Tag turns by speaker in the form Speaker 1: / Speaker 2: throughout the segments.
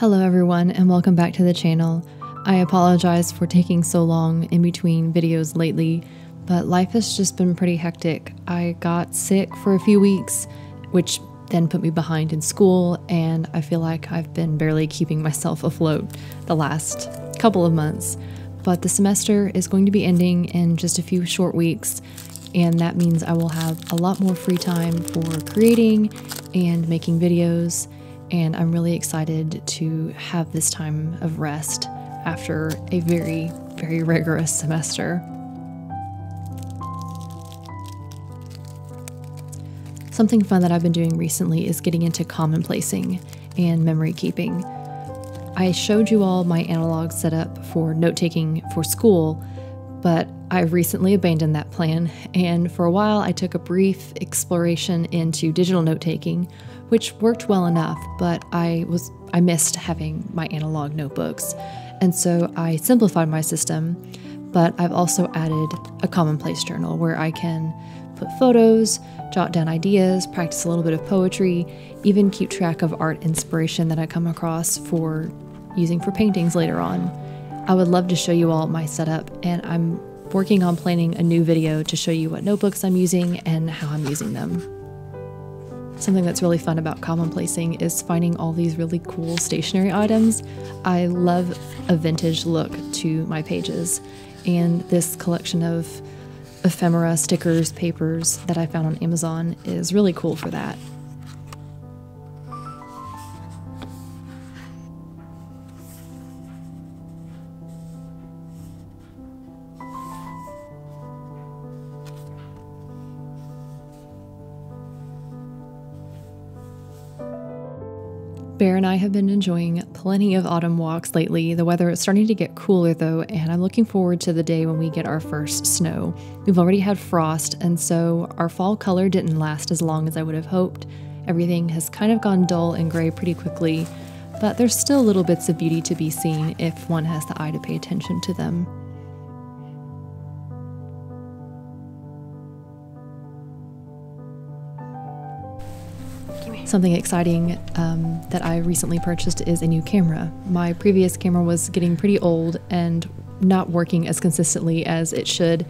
Speaker 1: Hello, everyone, and welcome back to the channel. I apologize for taking so long in between videos lately, but life has just been pretty hectic. I got sick for a few weeks, which then put me behind in school, and I feel like I've been barely keeping myself afloat the last couple of months. But the semester is going to be ending in just a few short weeks, and that means I will have a lot more free time for creating and making videos. And I'm really excited to have this time of rest after a very, very rigorous semester. Something fun that I've been doing recently is getting into commonplacing and memory keeping. I showed you all my analog setup for note taking for school, but I recently abandoned that plan, and for a while I took a brief exploration into digital note taking, which worked well enough, but I was I missed having my analog notebooks. And so I simplified my system, but I've also added a commonplace journal where I can put photos, jot down ideas, practice a little bit of poetry, even keep track of art inspiration that I come across for using for paintings later on. I would love to show you all my setup, and I'm working on planning a new video to show you what notebooks I'm using and how I'm using them. Something that's really fun about commonplacing is finding all these really cool stationery items. I love a vintage look to my pages, and this collection of ephemera, stickers, papers that I found on Amazon is really cool for that. Bear and I have been enjoying plenty of autumn walks lately. The weather is starting to get cooler though, and I'm looking forward to the day when we get our first snow. We've already had frost, and so our fall color didn't last as long as I would have hoped. Everything has kind of gone dull and gray pretty quickly, but there's still little bits of beauty to be seen if one has the eye to pay attention to them. Something exciting um, that I recently purchased is a new camera. My previous camera was getting pretty old and not working as consistently as it should,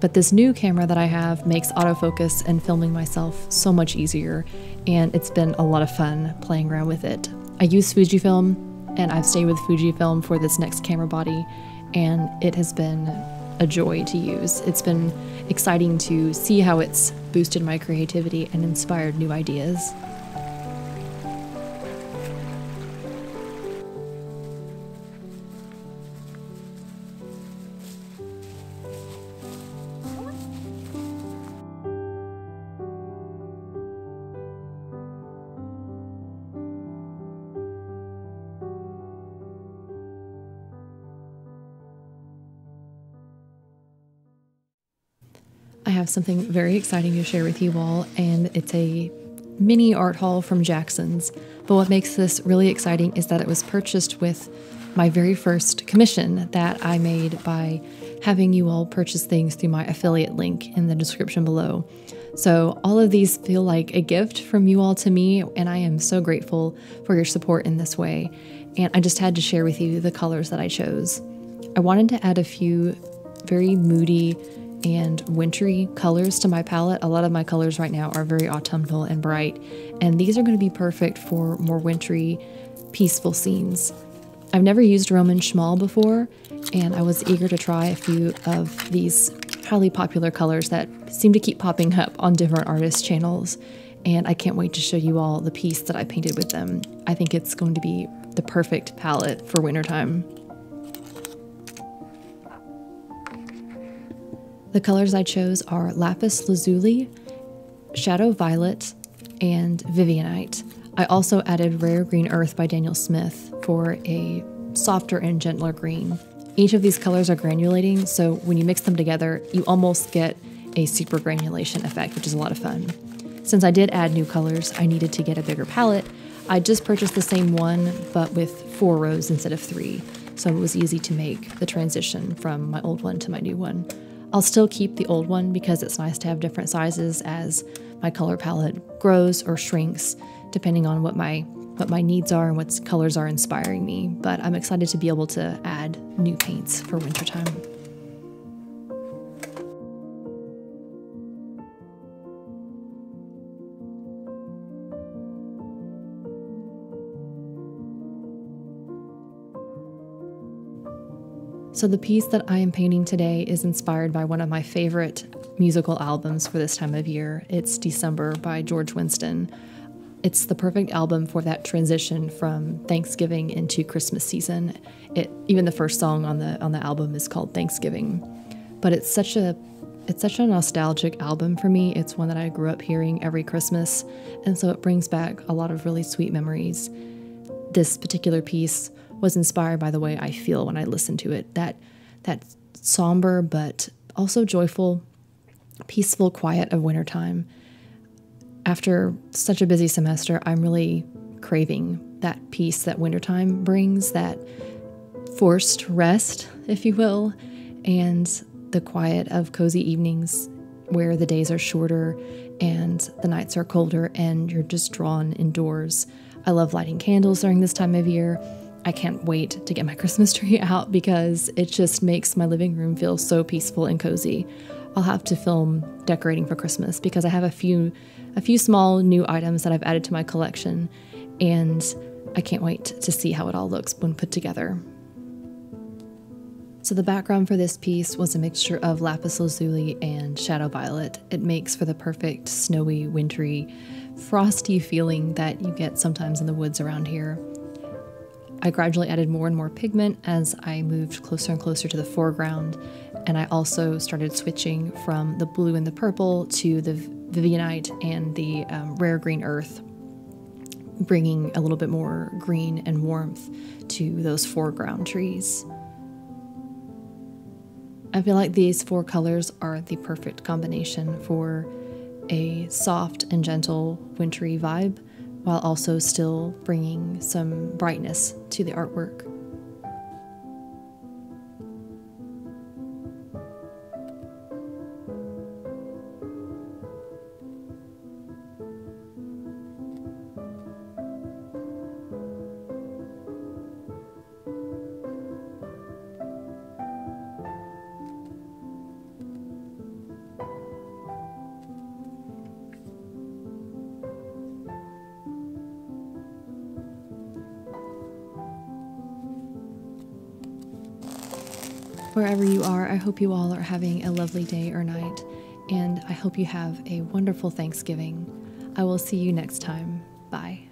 Speaker 1: but this new camera that I have makes autofocus and filming myself so much easier, and it's been a lot of fun playing around with it. I use Fujifilm, and I've stayed with Fujifilm for this next camera body, and it has been a joy to use. It's been exciting to see how it's boosted my creativity and inspired new ideas. Have something very exciting to share with you all, and it's a mini art haul from Jackson's. But what makes this really exciting is that it was purchased with my very first commission that I made by having you all purchase things through my affiliate link in the description below. So, all of these feel like a gift from you all to me, and I am so grateful for your support in this way. And I just had to share with you the colors that I chose. I wanted to add a few very moody and wintry colors to my palette. A lot of my colors right now are very autumnal and bright, and these are going to be perfect for more wintry, peaceful scenes. I've never used Roman Szmal before, and I was eager to try a few of these highly popular colors that seem to keep popping up on different artists' channels. And I can't wait to show you all the piece that I painted with them. I think it's going to be the perfect palette for wintertime. The colors I chose are Lapis Lazuli, Shadow Violet, and Vivianite. I also added Rare Green Earth by Daniel Smith for a softer and gentler green. Each of these colors are granulating, so when you mix them together, you almost get a super granulation effect, which is a lot of fun. Since I did add new colors, I needed to get a bigger palette. I just purchased the same one, but with four rows instead of three, so it was easy to make the transition from my old one to my new one. I'll still keep the old one because it's nice to have different sizes as my color palette grows or shrinks depending on what my what my needs are and what colors are inspiring me. But I'm excited to be able to add new paints for wintertime. So, the piece that I am painting today is inspired by one of my favorite musical albums for this time of year. It's December by George Winston. It's the perfect album for that transition from Thanksgiving into Christmas season. It even the first song on the on the album is called Thanksgiving. But it's such a it's such a nostalgic album for me. It's one that I grew up hearing every Christmas, and so it brings back a lot of really sweet memories. This particular piece was inspired by the way I feel when I listen to it. That that somber but also joyful, peaceful quiet of wintertime. After such a busy semester, I'm really craving that peace that wintertime brings, that forced rest, if you will, and the quiet of cozy evenings where the days are shorter and the nights are colder and you're just drawn indoors. I love lighting candles during this time of year I can't wait to get my Christmas tree out because it just makes my living room feel so peaceful and cozy. I'll have to film decorating for Christmas because I have a few a few small new items that I've added to my collection and I can't wait to see how it all looks when put together. So the background for this piece was a mixture of lapis lazuli and shadow violet. It makes for the perfect snowy, wintry, frosty feeling that you get sometimes in the woods around here. I gradually added more and more pigment as I moved closer and closer to the foreground, and I also started switching from the blue and the purple to the Vivianite and the um, rare green earth, bringing a little bit more green and warmth to those foreground trees. I feel like these four colors are the perfect combination for a soft and gentle wintry vibe while also still bringing some brightness to the artwork. Wherever you are, I hope you all are having a lovely day or night, and I hope you have a wonderful Thanksgiving. I will see you next time. Bye.